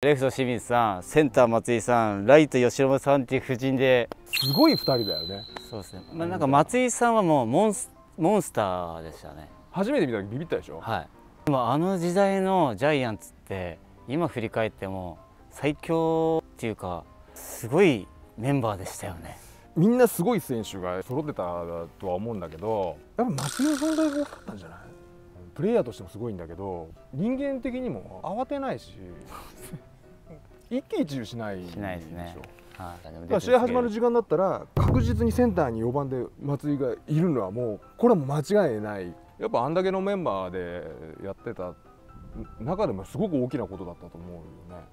レフト清水さんセンター松井さんライト吉野さんっていう布陣で。すごい2人だよね。そうですね、まあ、なんか松井さんはもうモンスモンスターでしたね。初めて見た時ビビったでしょ？はい。でもあの時代のジャイアンツって今振り返っても最強っていうかすごいメンバーでしたよね。みんなすごい選手が揃ってたとは思うんだけどやっぱ松井の存在が大きかったんじゃない？プレイヤーとしてもすごいんだけど人間的にも慌てないし 一喜一憂しないしないですね。はい、だから試合始まる時間だったら確実にセンターに4番で松井がいるのはもうこれはもう間違いない。やっぱあんだけのメンバーでやってた中でもすごく大きなことだったと思うよね。